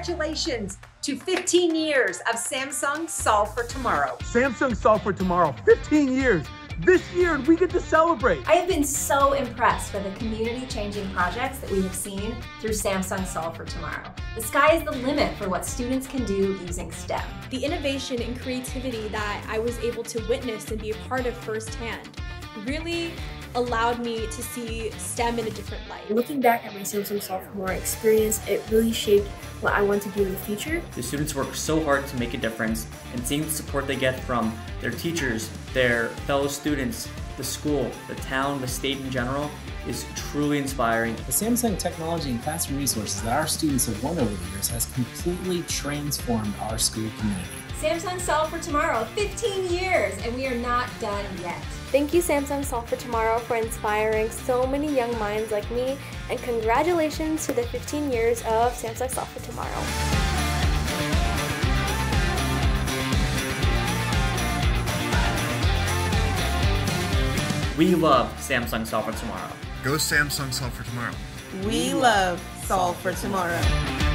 Congratulations to 15 years of Samsung Solve for Tomorrow. Samsung Solve for Tomorrow, 15 years. This year, we get to celebrate. I have been so impressed by the community-changing projects that we have seen through Samsung Solve for Tomorrow. The sky is the limit for what students can do using STEM. The innovation and creativity that I was able to witness and be a part of firsthand really allowed me to see STEM in a different light. Looking back at my Samsung Solve for experience, it really shaped what I want to do in the future. The students work so hard to make a difference, and seeing the support they get from their teachers, their fellow students, the school, the town, the state in general is truly inspiring. The Samsung technology and classroom resources that our students have won over the years has completely transformed our school community. Samsung Solve for Tomorrow, 15 years, and we are not done yet. Thank you, Samsung Solve for Tomorrow, for inspiring so many young minds like me, and congratulations to the 15 years of Samsung Solve for Tomorrow. We love Samsung Solve for Tomorrow. Go Samsung Solve for Tomorrow. We love Solve for Tomorrow.